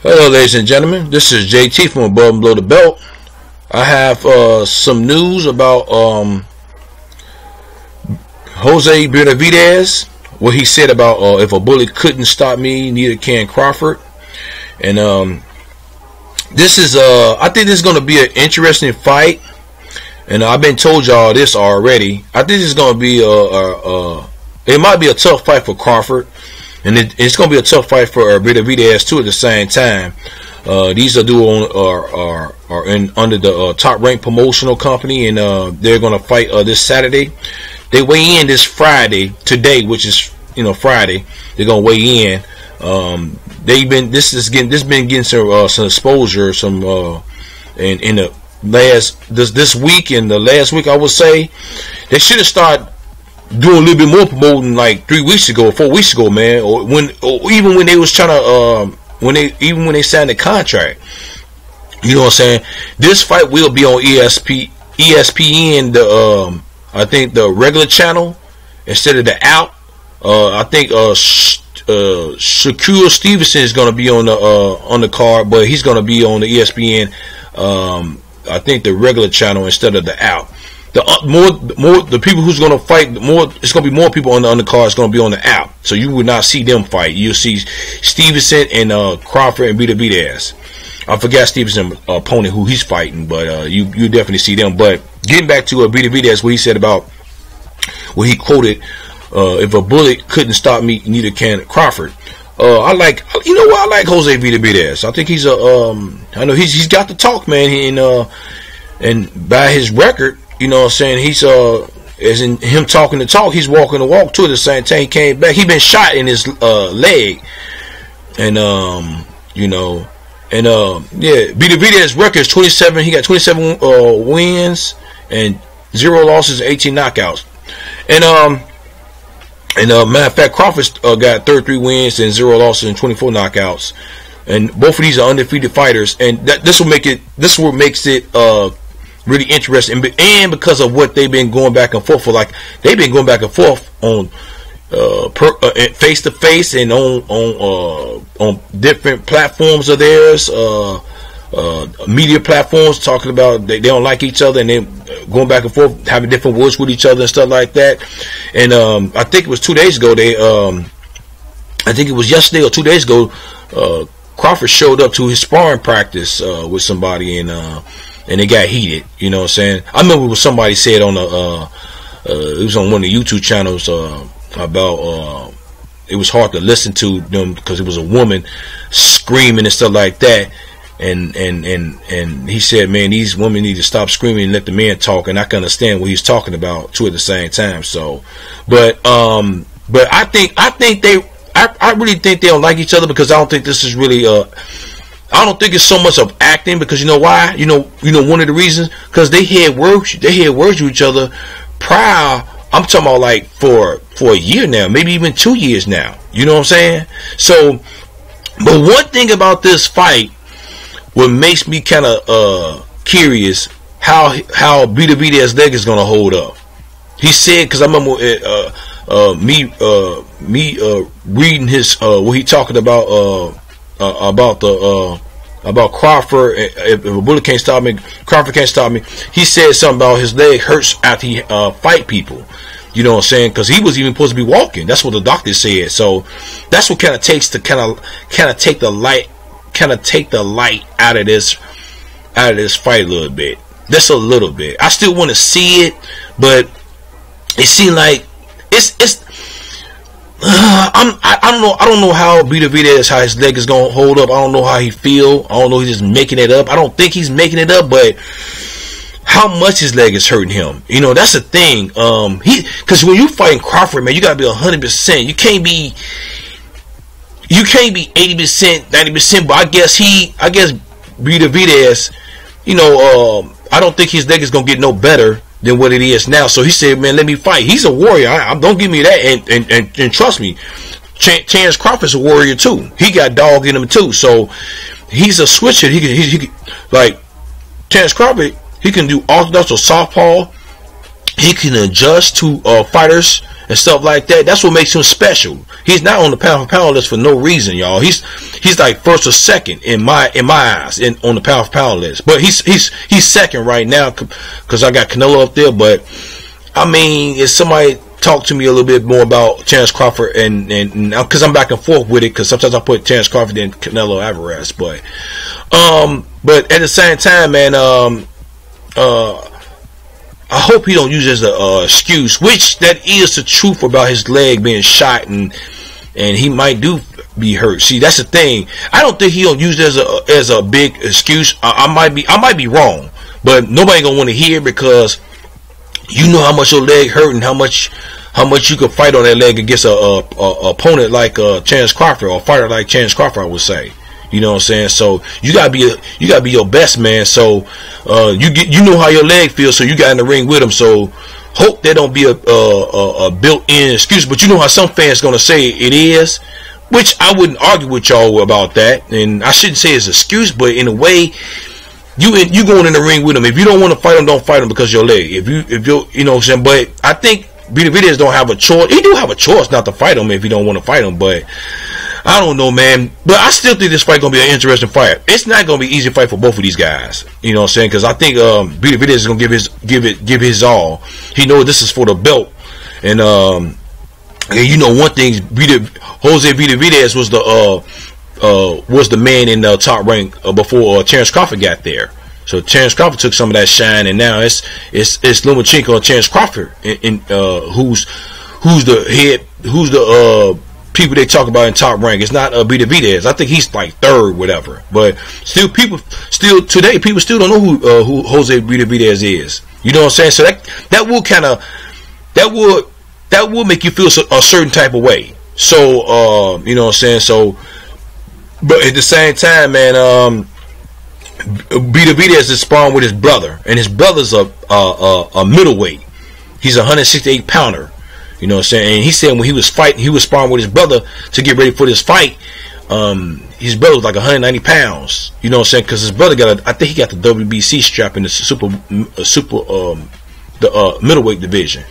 Hello, ladies and gentlemen. This is JT from Above and Below the Belt. I have uh, some news about um, Jose Benavidez. What he said about uh, if a bullet couldn't stop me, neither can Crawford. And um, this is, uh, I think this is going to be an interesting fight. And I've been told y'all this already. I think this is going to be a, a, a, it might be a tough fight for Crawford. And it, it's going to be a tough fight for uh, Benavidez too at the same time. Uh, these are duo are are are in under the uh, top ranked promotional company, and uh, they're going to fight uh, this Saturday. They weigh in this Friday today, which is you know Friday. They're going to weigh in. Um, they've been this is getting this been getting some uh, some exposure, some uh, in in the last this this week and the last week I would say they should have started doing a little bit more promoting like three weeks ago, four weeks ago, man, or when or even when they was trying to um, when they even when they signed the contract. You know what I'm saying? This fight will be on ESP ESPN the um I think the regular channel instead of the out. Uh, I think uh, uh, Shakur Stevenson is going to be on the uh, on the card, but he's going to be on the ESPN. Um, I think the regular channel instead of the out. The uh, more more the people who's going to fight more it's going to be more people on the undercard. It's going to be on the app, so you will not see them fight. You'll see Stevenson and uh, Crawford and beat beat. I forgot Stevenson opponent who he's fighting, but uh, you you definitely see them. But getting back to a beat beat what he said about what he quoted, uh, if a bullet couldn't stop me, neither can Crawford. Uh, I like, you know what? I like Jose Benavidez. I think he's a, um, I know he's he's got the talk, man. And uh, and by his record, you know what I'm saying? He's uh as in him talking the talk, he's walking the walk too the same time. He came back. He been shot in his uh leg. And um, you know, and uh yeah, Benavidez record is 27. He got 27 uh wins and zero losses, 18 knockouts. And um and uh matter of fact Crawford uh, got 33 wins and zero losses and 24 knockouts. And both of these are undefeated fighters and that this will make it this what makes it uh really interesting, and because of what they've been going back and forth for, like they've been going back and forth on uh, face to face and on on uh, on different platforms of theirs, uh, uh, media platforms, talking about they, they don't like each other and they going back and forth, having different words with each other and stuff like that. And um, I think it was two days ago. They, um, I think it was yesterday or two days ago. Uh, Crawford showed up to his sparring practice uh, with somebody and and it got heated. You know what I'm saying? I remember what somebody said on the uh, uh, it was on one of the YouTube channels uh, about uh, it was hard to listen to them because it was a woman screaming and stuff like that. And and and and he said, man, these women need to stop screaming and let the man talk. And I can understand what he's talking about too at the same time. So, but um, but I think I think they I, I really think they don't like each other because I don't think this is really uh I don't think it's so much of acting because you know why? You know, you know one of the reasons because they had words, they had words with each other prior. I'm talking about like for for a year now, maybe even two years now. You know what I'm saying? So, but one thing about this fight, what makes me kind of uh curious how how Benavidez's leg is gonna hold up. He said because I remember uh, uh, me uh, me uh, reading his uh, what he talking about uh, uh, about the uh, about Crawford. If, if, a bullet can't stop me, Crawford can't stop me. He said something about his leg hurts after he uh, fight people. You know what I'm saying? Because he was even supposed to be walking. That's what the doctor said. So that's what kind of takes to kind of kind of take the light, kind of take the light out of this out of this fight a little bit. Just a little bit. I still want to see it, but it seemed like it's it's I'm, I, I, don't know. I don't know how Benavidez how his leg is gonna hold up. I don't know how he feel. I don't know. He's just making it up. I don't think he's making it up, but how much his leg is hurting him. You know, that's the thing. Um, he because when you fighting Crawford, man, you gotta be hundred percent. You can't be. You can't be eighty percent, ninety percent. But I guess he, I guess Benavidez, you know, um, I don't think his leg is gonna get no better than what it is now. So he said, "Man, let me fight." He's a warrior. I, I, don't give me that, and and, and, and trust me, Ch- Chance Crawford's a warrior too. He got dog in him too. So he's a switcher. He can, he, he like Chance Crawford. He can do orthodox or southpaw. He can adjust to uh, fighters and stuff like that. That's what makes him special. He's not on the pound for pound list for no reason, y'all. He's he's like first or second in my in my eyes in on the pound for pound list. But he's he's he's second right now because I got Canelo up there. But I mean, if somebody talk to me a little bit more about Terence Crawford and and because I'm back and forth with it because sometimes I put Terence Crawford and Canelo Alvarez, but um, but at the same time, man, um, uh. I hope he don't use as an uh, excuse, which that is the truth about his leg being shot and and he might do be hurt. See, that's the thing. I don't think he don't use as a as a big excuse. I, I might be I might be wrong, but nobody gonna want to hear because you know how much your leg hurt and how much how much you could fight on that leg against a, a, a opponent like uh, Chance Crawford or a fighter like Chance Crawford. I would say. You know what I'm saying? So you gotta be a, you gotta be your best man. So uh, you get you know how your leg feels, so you got in the ring with him. So hope that don't be a, a, a built-in excuse. But you know how some fans gonna say it is, which I wouldn't argue with y'all about that, and I shouldn't say it's an excuse, but in a way. You in, you going in the ring with him. If you don't want to fight him, don't fight him because your leg. If you if you you know what I'm saying. But I think Benavidez don't have a choice. He do have a choice not to fight him if you don't want to fight him. But I don't know, man. But I still think this fight gonna be an interesting fight. It's not gonna be easy fight for both of these guys. You know what I'm saying? Because I think um, Benavidez is gonna give his give it give his all. He knows this is for the belt, and um, and you know one thing, Vita, Jose Benavidez was the uh, uh, was the man in the top rank uh, before uh, Terence Crawford got there. So Terence Crawford took some of that shine, and now it's it's it's Lomachenko and Terence Crawford, in, in uh, who's who's the head, who's the uh, people they talk about in top rank. It's not uh, Benavidez. I think he's like third, whatever. But still, people still today, people still don't know who uh, who Jose Benavidez is. You know what I'm saying? So that that will kind of that would that will make you feel a certain type of way. So uh, you know what I'm saying? So, but at the same time, man, um, Benavidez is sparring with his brother, and his brother's a a, a, a middleweight. He's a 168 pounder. You know what I'm saying? And he said when he was fighting, he was sparring with his brother to get ready for this fight. Um, his brother was like 190 pounds. You know what I'm saying? Because his brother got, a, I think he got the WBC strap in the super, uh, super, um, the uh, middleweight division.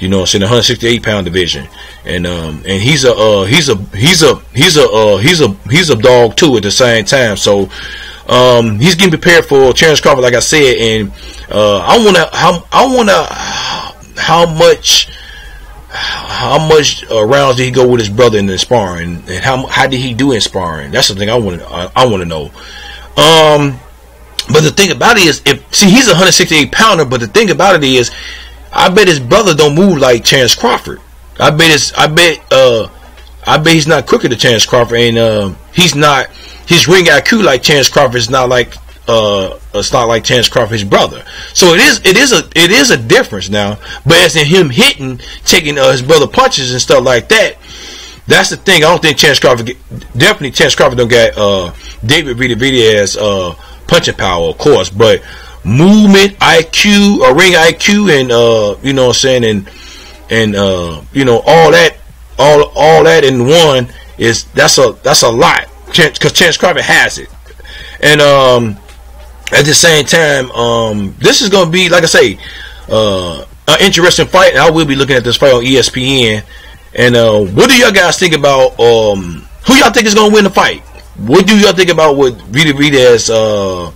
You know, it's in the 168 pound division, and um, and he's a uh, he's a he's a he's a uh, he's a he's a dog too at the same time. So um, he's getting prepared for Terence Crawford, like I said, and uh, I wanna how I wanna how much how much uh, rounds did he go with his brother in the sparring, and how how did he do in sparring? That's the thing I want to I, I want to know. Um, but the thing about it is, if see, he's a 168 pounder, but the thing about it is, I bet his brother don't move like Terence Crawford. I bet his, I bet, uh, I bet he's not quicker than Terence Crawford, and uh, he's not his ring IQ like Terence Crawford is not like uh, it's not like Terence Crawford's brother. So it is it is a it is a difference now. But as in him hitting, taking uh, his brother punches and stuff like that, that's the thing. I don't think Terence Crawford get, definitely Terence Crawford don't get uh, David Benavidez uh, punching power, of course, but movement IQ or ring IQ and uh, you know what I'm saying and and uh, you know all that all all that in one is that's a that's a lot because Terence Crawford has it and um at the same time, um, this is going to be, like I say, uh, an interesting fight. I will be looking at this fight on ESPN. And uh, what do y'all guys think about um, who y'all think is going to win the fight? What do y'all think about what Vita Videz, uh,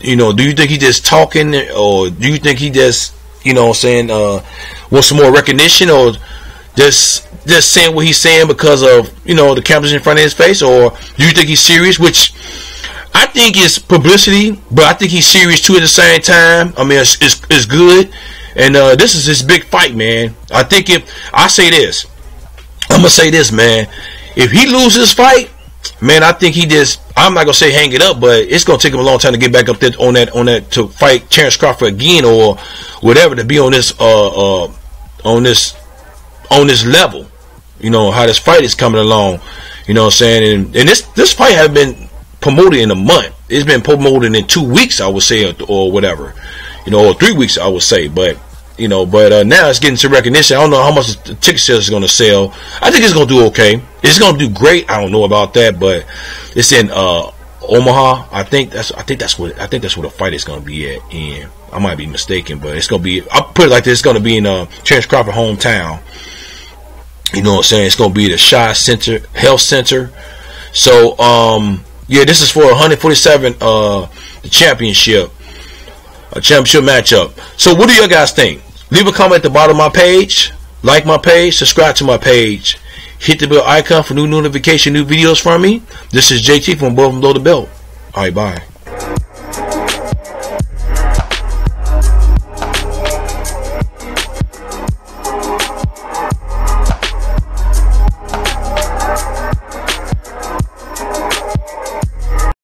you know, do you think he just talking or do you think he just, you know saying, uh, wants some more recognition or just just saying what he's saying because of, you know, the cameras in front of his face or do you think he's serious? Which I think it's publicity, but I think he's serious too at the same time. I mean, it's, it's, it's good. And uh, this is his big fight, man. I think if I say this, I'm gonna say this, man. If he loses this fight, man, I think he just. I'm not gonna say hang it up, but it's gonna take him a long time to get back up there on that on that to fight Terence Crawford again or whatever to be on this uh uh on this on this level. You know how this fight is coming along. You know what I'm saying? And, and this this fight have been promoted in a month. It's been promoted in two weeks, I would say, or, whatever, you know, or three weeks, I would say. But you know, but uh, now it's getting some recognition. I don't know how much the ticket sales is going to sell. I think it's going to do okay. It's going to do great. I don't know about that, but it's in uh, Omaha. I think that's I think that's what I think that's where the fight is going to be at. And I might be mistaken, but it's gonna be. I'll put it like this: it's gonna be in uh, Terence Crawford hometown. You know what I'm saying? It's gonna be the CHI Center Health Center. So um, yeah, this is for 147 uh the championship, a championship matchup. So what do you guys think? Leave a comment at the bottom of my page. Like my page, subscribe to my page. Hit the bell icon for new notification, new videos from me. This is JT from Above and Below the Belt. Alright, bye.